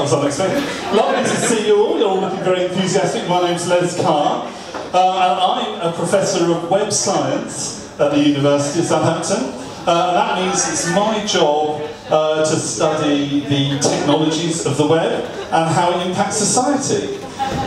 was unexpected. Lovely to see you all. You're all looking very enthusiastic. My name's Les Carr, uh, and I'm a professor of web science at the University of Southampton. Uh, that means it's my job uh, to study the technologies of the web and how it impacts society.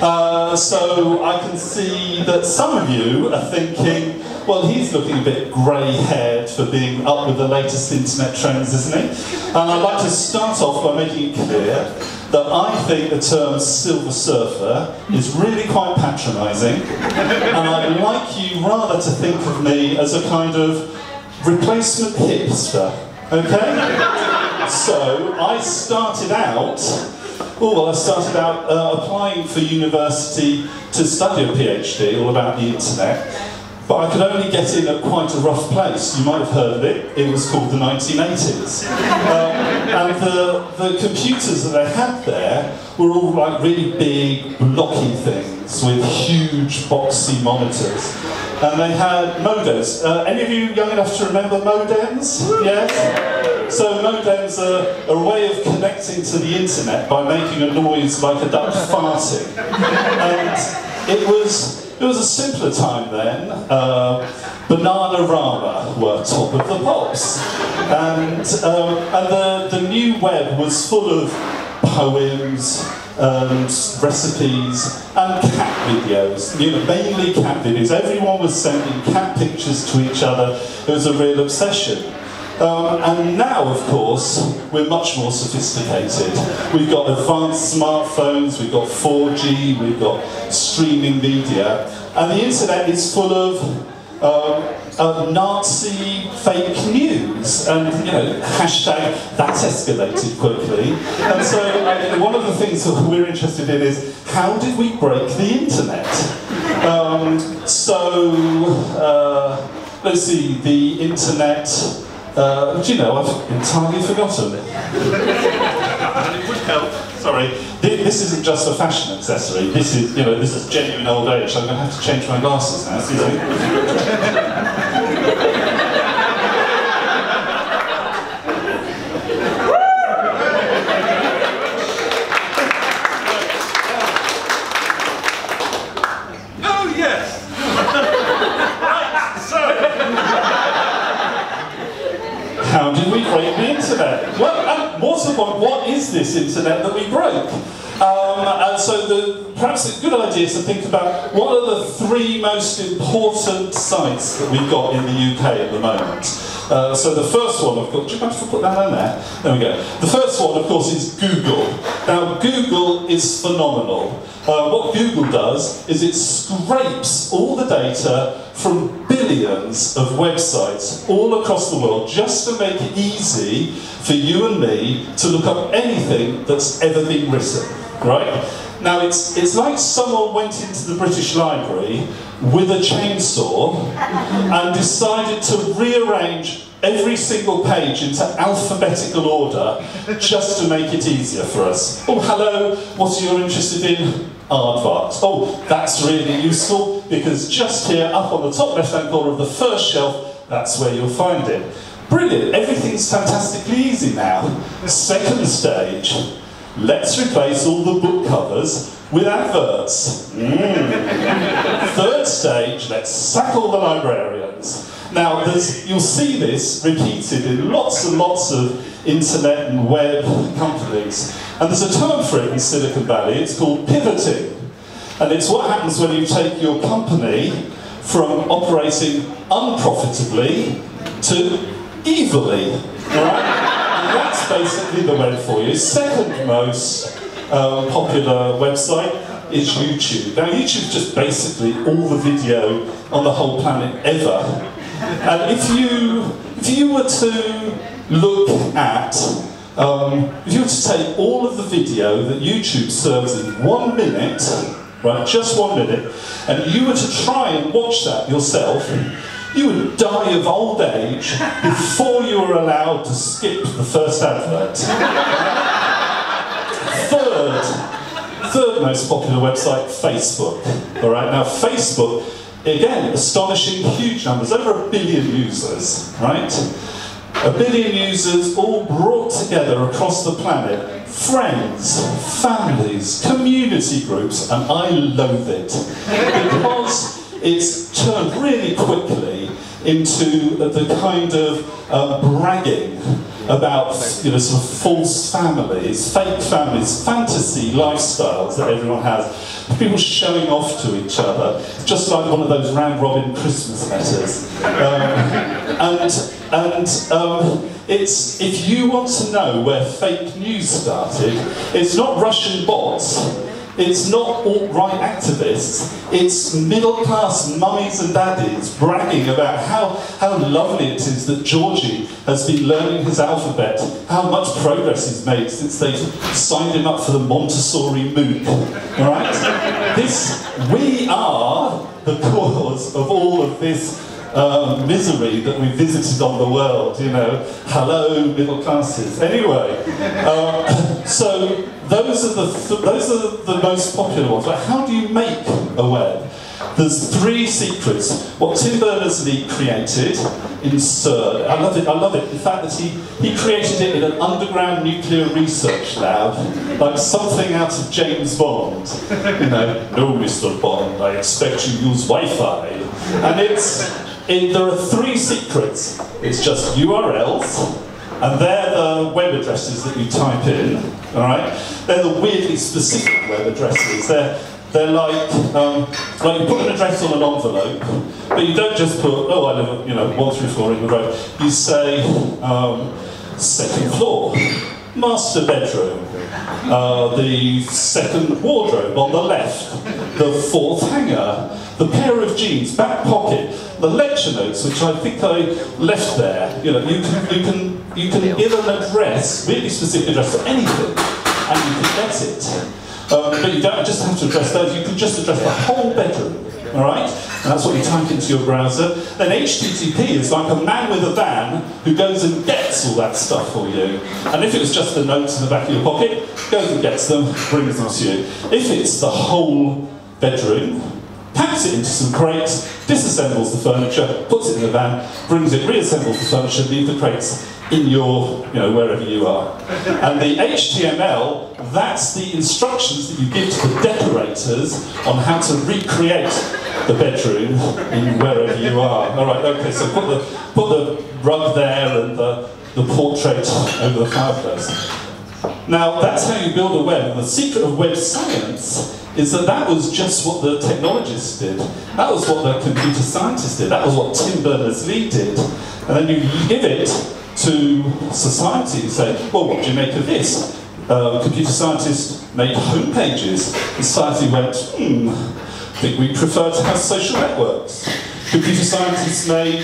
Uh, so I can see that some of you are thinking, well, he's looking a bit grey-haired for being up with the latest internet trends, isn't he? And I'd like to start off by making it clear that I think the term silver surfer is really quite patronising, and I'd like you rather to think of me as a kind of replacement hipster, okay? So I started out Oh, well, I started out uh, applying for university to study a PhD all about the internet, but I could only get in at quite a rough place. You might have heard of it. It was called the 1980s. Um, and the, the computers that they had there were all like really big, blocky things with huge, boxy monitors. And they had modems. Uh, any of you young enough to remember modems? Yes? So modems are a way of connecting to the internet by making a noise like a duck farting. And it was, it was a simpler time then. Uh, Bananarama were top of the pops. And, um, and the, the new web was full of poems, and recipes and cat videos. You know, mainly cat videos. Everyone was sending cat pictures to each other. It was a real obsession. Um, and now, of course, we're much more sophisticated. We've got advanced smartphones, we've got 4G, we've got streaming media, and the internet is full of um, Nazi fake news, and you know, hashtag that escalated quickly. And so, uh, one of the things that we're interested in is how did we break the internet? Um, so, uh, let's see, the internet. Uh, do you know, I've entirely forgotten. it would help. Sorry, this isn't just a fashion accessory. This is, you know, this is genuine old age. I'm going to have to change my glasses now. What is this internet that we broke? Um, and so the, perhaps a good idea is to think about what are the three most important sites that we've got in the UK at the moment. Uh, so the first one, of course, do you mind put that in there? There we go. The first one, of course, is Google. Now, Google is phenomenal. Uh, what Google does is it scrapes all the data from billions of websites all across the world just to make it easy for you and me to look up anything that's ever been written, right? Now, it's, it's like someone went into the British Library with a chainsaw and decided to rearrange every single page into alphabetical order just to make it easier for us. Oh, hello, what are you interested in? Aardvarks. Oh, that's really useful because just here, up on the top left-hand corner of the first shelf, that's where you'll find it. Brilliant, everything's fantastically easy now. Second stage, let's replace all the book covers with adverts. Mm. Third stage, let's sack all the librarians. Now, you'll see this repeated in lots and lots of internet and web companies. And there's a term for it in Silicon Valley, it's called pivoting. And it's what happens when you take your company from operating unprofitably to evilly, right? and that's basically the web for you. Second most uh, popular website is YouTube. Now YouTube's just basically all the video on the whole planet ever. And if you, if you were to look at, um, if you were to take all of the video that YouTube serves in one minute, right, just one minute, and you were to try and watch that yourself, you would die of old age before you were allowed to skip the first advert. third, third most popular website, Facebook. All right, now Facebook, again, astonishing huge numbers, over a billion users, right? A billion users all brought together across the planet friends, families, community groups, and I loathe it because it's turned really quickly into the kind of uh, bragging about you know sort of false families, fake families, fantasy lifestyles that everyone has. People showing off to each other, just like one of those round robin Christmas letters. Um, and and um, it's if you want to know where fake news started, it's not Russian bots. It's not alt-right activists, it's middle-class mummies and daddies bragging about how, how lovely it is that Georgie has been learning his alphabet, how much progress he's made since they've signed him up for the Montessori MOOC. Alright? This, we are the cause of all of this uh, misery that we visited on the world, you know. Hello, middle classes. Anyway, uh, so those are the th those are the most popular ones. But how do you make a web? There's three secrets. What Tim Berners-Lee created in CERN, I love it, I love it. The fact that he, he created it in an underground nuclear research lab, like something out of James Bond. You know, no, Mr. Bond, I expect you use Wi-Fi. And it's, it, there are three secrets. It's just URLs, and they're the web addresses that you type in, all right? They're the weirdly specific web addresses. They're, they're like, um, like you put an address on an envelope, but you don't just put, oh, I live you know, one through four in the road. You say, um, second floor, master bedroom, uh, the second wardrobe on the left, the fourth hanger, the pair of jeans, back pocket, the lecture notes, which I think I left there. You know, you can you can you can give an address, really specific address for anything, and you can get it. Um, but you don't just have to address those, you can just address the whole bedroom. Alright? And that's what you type into your browser. Then HTTP is like a man with a van who goes and gets all that stuff for you. And if it was just the notes in the back of your pocket, goes and gets them, brings them to you. If it's the whole bedroom, packs it into some crates, disassembles the furniture, puts it in the van, brings it, reassembles the furniture, leaves the crates in your, you know, wherever you are. And the HTML, that's the instructions that you give to the decorators on how to recreate the bedroom in wherever you are. All right, okay, so put the, put the rug there and the, the portrait over the fireplace. Now, that's how you build a web. And the secret of web science is that that was just what the technologists did. That was what the computer scientists did. That was what Tim Berners-Lee did. And then you give it to society and say, well, what do you make of this? Uh, computer scientists made home pages. Society went, hmm, I think we prefer to have social networks. Computer scientists made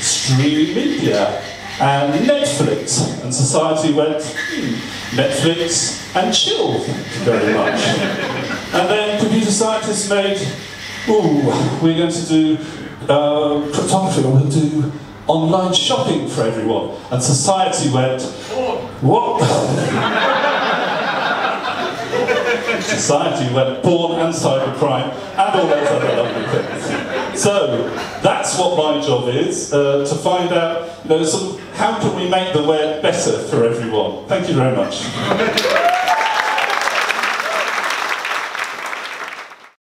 streaming media and Netflix. And society went, hmm, Netflix and chill very much. And then computer scientists made, ooh, we're going to do uh, cryptography, we'll do online shopping for everyone. And society went, what? society went porn and cybercrime and all those other lovely things. So that's what my job is, uh, to find out, you know, of how can we make the web better for everyone. Thank you very much.